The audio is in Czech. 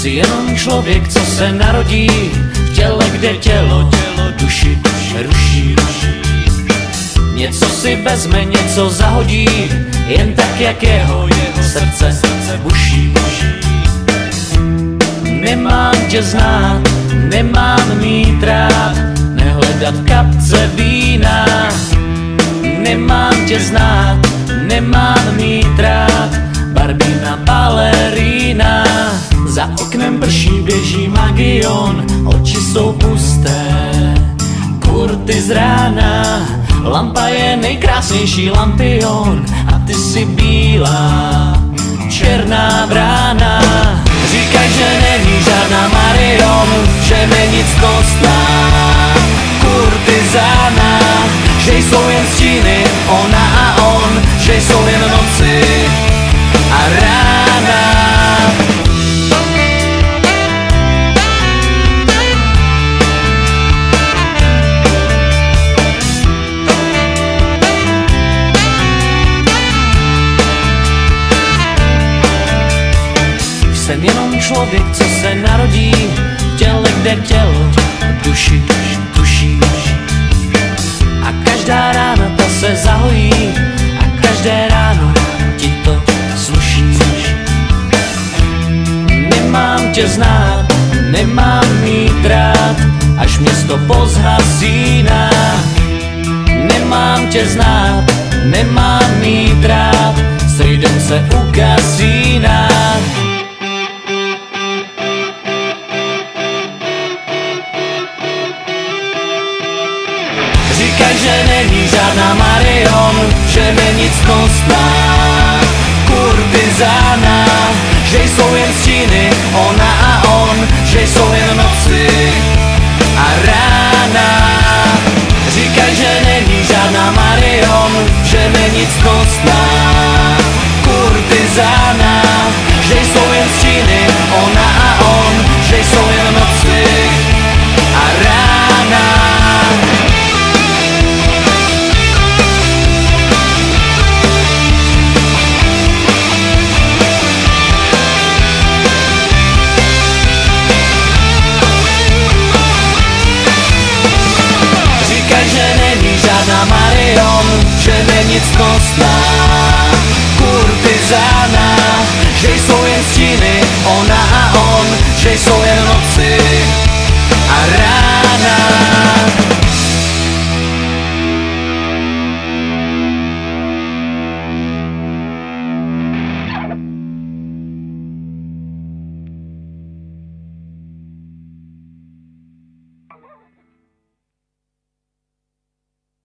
Jsi jenom člověk, co se narodí v těle, kde tělo, tělo duši, ruší, ruší. Něco si vezme, něco zahodí, jen tak, jak jeho, jeho srdce, srdce buší. Nemám tě znát, nemám mít rád, nehledat v kapce vína. Nemám tě znát, nemám mít rád, barbina balerína. Za oknem prší, běží magion, oči jsou pusté, kurty z rána. Lampa je nejkrásnější lampion a ty si bílá, černá brána. Říkaj, že není žádná Marion, že není ctnostná kurtizána, že jsou jen stíny, ona a on, že jsou jen noci a rána. Člověk, co se narodí v těle, kde tělo duši tuší. A každá rána ta se zahojí a každé ráno ti to sluší. Nemám tě znát, nemám mít rád, až město pozhasíná. Nemám tě znát, nemám mít rád, sejdem se u kasína. hodiny Ona a on, že jsou jen noci a rána. Říkaj, že není žádná Marion, že není ctnostná. Kurtizána Že jsou jen stíny, ona a on, že jsou jen noci.